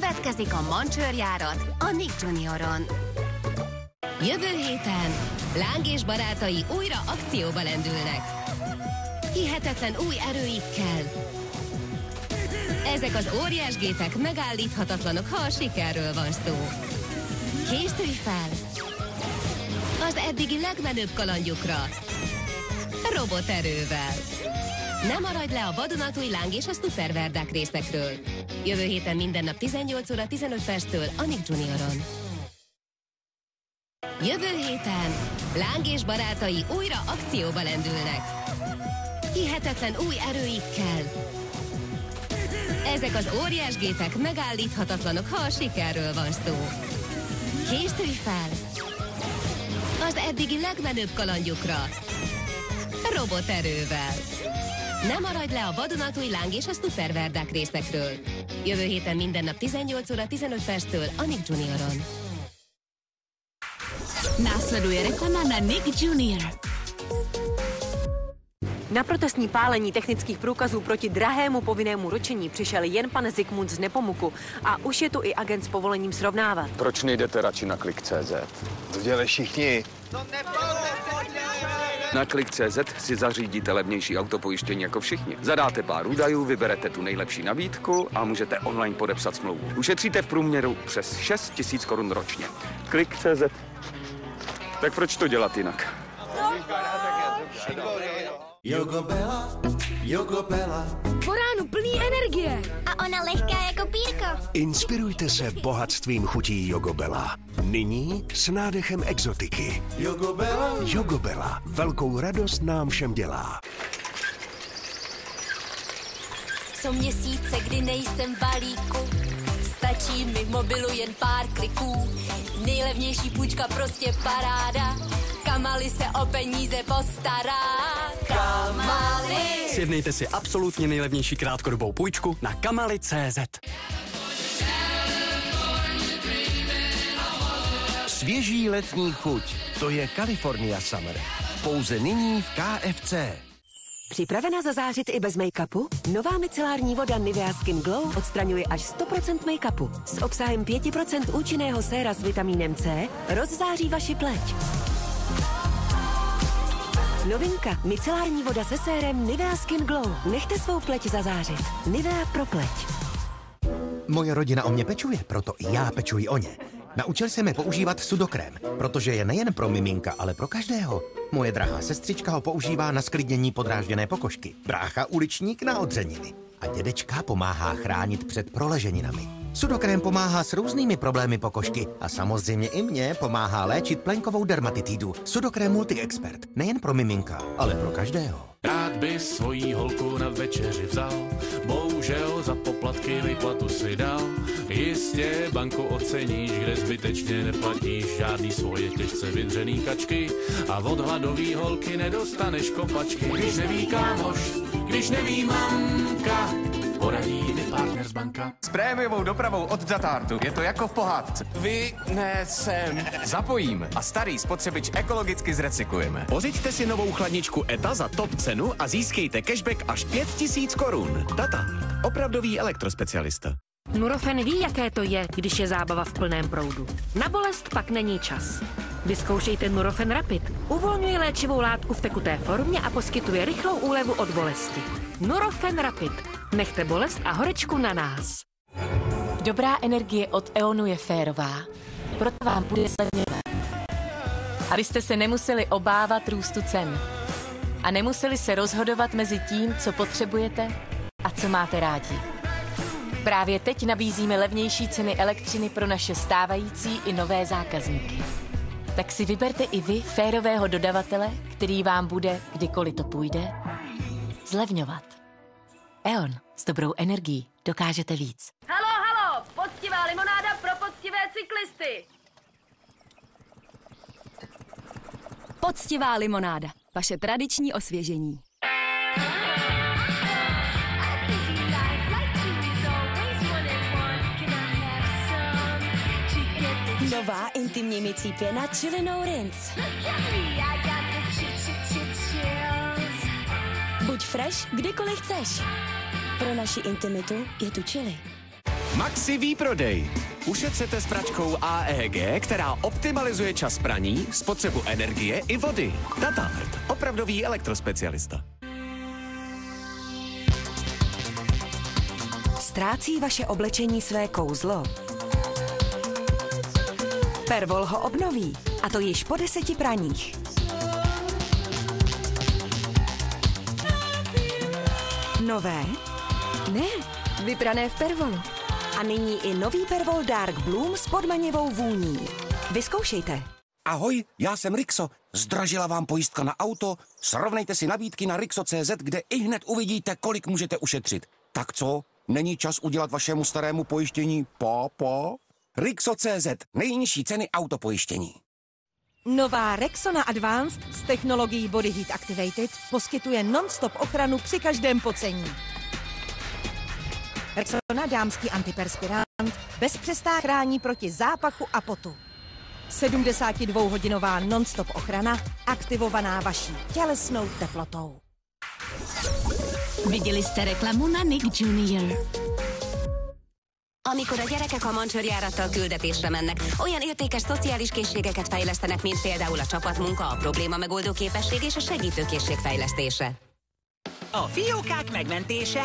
Következik a mancsőrjárat a Nick Junioron. Jövő héten Láng és barátai újra akcióba lendülnek. Hihetetlen új erőikkel. Ezek az óriásgépek megállíthatatlanok, ha a sikerről van szó. Készülj fel! Az eddigi legmenőbb kalandjukra. Roboterővel. Ne maradj le a vadonatúj láng és a szuperverdák részekről. Jövő héten minden nap 18 óra 15 perctől a Nick Junioron. Jövő héten Láng és barátai újra akcióba lendülnek. Hihetetlen új erőikkel. Ezek az óriásgépek megállíthatatlanok, ha a sikerről van szó. Készülj fel! Az eddigi legmenőbb kalandjukra. Roboterővel. Ne maradj le a vadonatúj láng és a szuperverdák részekről. Jövő héten minden nap 18 óra 15 perctől a Nick Junioron. Následuje reklama na Nick Junior. Na protestní pálení technických průkazů proti drahému povinnému ročení přišel jen pan Zikmund z Nepomuku a už je tu i agent s povolením srovnávat. Proč nejdete radši na klik.cz? To dělají všichni. Na klik.cz si zařídíte levnější autopojištění jako všichni. Zadáte pár údajů, vyberete tu nejlepší nabídku a můžete online podepsat smlouvu. Ušetříte v průměru přes 6 tisíc korun ročně. Klik.cz. Tak proč to dělat jinak? Jogobela, Jogobela. Po ránu plný energie. A ona lehká jako pírko. Inspirujte se bohatstvím chutí Jogobela. Nyní s nádechem exotiky. Jogobela. Jogobela. Velkou radost nám všem dělá. Jsou měsíce, kdy nejsem v balíku. Stačí mi v mobilu jen pár kliků. Nejlevnější půjčka prostě paráda. Kamali se o peníze postará. Kamali. Sjednejte si absolutně nejlevnější krátkodobou půjčku na kamali.cz. Svěží letní chuť. To je California Summer. Pouze nyní v KFC. Připravena zazářit i bez make-upu? Nová micelární voda Nivea Skin Glow odstraňuje až 100% make-upu. S obsahem 5% účinného séra s vitamínem C rozzáří vaši pleť. Novinka. Micelární voda se sérem Nivea Skin Glow. Nechte svou pleť zazářit. Nivea pro pleť. Moje rodina o mě pečuje, proto i já pečuji o ně. Naučil jsem je používat sudokrém, protože je nejen pro miminka, ale pro každého. Moje drahá sestřička ho používá na sklidnění podrážděné pokožky, brácha uličník na odřeniny a dědečka pomáhá chránit před proleženinami. Sudokrém pomáhá s různými problémy pokožky a samozřejmě i mě pomáhá léčit plenkovou dermatitidu. Sudokrém Multi-Expert. Nejen pro miminka, ale pro každého. Rád by svojí holku na večeři vzal, bohužel za poplatky výplatu si dal. Jistě banku oceníš, kde zbytečně neplatíš žádný svoje těžce vydřený kačky a od hladový holky nedostaneš kopačky. Když neví kámoš, když neví mamka, poradí mi partner z banka. S prémiovou dopravou od Datartu je to jako v pohádce. Vy, ne, jsem. Zapojím a starý spotřebič ekologicky zrecyklujeme. Pořiďte si novou chladničku ETA za top cenu a získejte cashback až 5000 korun. Data. Opravdový elektrospecialista. Nurofen ví, jaké to je, když je zábava v plném proudu. Na bolest pak není čas. Vyzkoušejte Nurofen Rapid. Uvolňuje léčivou látku v tekuté formě a poskytuje rychlou úlevu od bolesti. Nurofen Rapid. Nechte bolest a horečku na nás. Dobrá energie od EONu je férová. Proto vám bude zlevněna. Abyste se nemuseli obávat růstu cen. A nemuseli se rozhodovat mezi tím, co potřebujete a co máte rádi. Právě teď nabízíme levnější ceny elektřiny pro naše stávající i nové zákazníky. Tak si vyberte i vy férového dodavatele, který vám bude, kdykoliv to půjde, zlevňovat. E.ON s dobrou energií dokážete víc. Halo, halo, poctivá limonáda pro poctivé cyklisty. Poctivá limonáda, vaše tradiční osvěžení. Nová intimní mycí pěna Chili No Rinse. Buď fresh, kdykoliv chceš. Pro naši intimitu je tu Chili. Maxi výprodej. Ušetřete s pračkou AEG, která optimalizuje čas praní, spotřebu energie i vody. Datart. Opravdový elektrospecialista. Ztrácí vaše oblečení své kouzlo? Pervol ho obnoví, a to již po deseti praních. Nové? Ne, vyprané v Pervolu. A nyní i nový Pervol Dark Bloom s podmanivou vůní. Vyzkoušejte. Ahoj, já jsem Rixo. Zdražila vám pojistka na auto? Srovnejte si nabídky na Rixo.cz, kde i hned uvidíte, kolik můžete ušetřit. Tak co? Není čas udělat vašemu starému pojištění papa? Rixo.cz, nejnižší ceny autopojištění. Nová Rexona Advanced s technologií Body Heat Activated poskytuje non-stop ochranu při každém pocení. Rexona dámský antiperspirant bez přestá chrání proti zápachu a potu. 72-hodinová non-stop ochrana aktivovaná vaší tělesnou teplotou. Viděli jste reklamu na Nick Junior. Amikor a gyerekek a mancsőrjárattal küldetésre mennek, olyan értékes szociális készségeket fejlesztenek, mint például a csapatmunka, a probléma megoldó képesség és a segítőkészség fejlesztése. A fiókák megmentése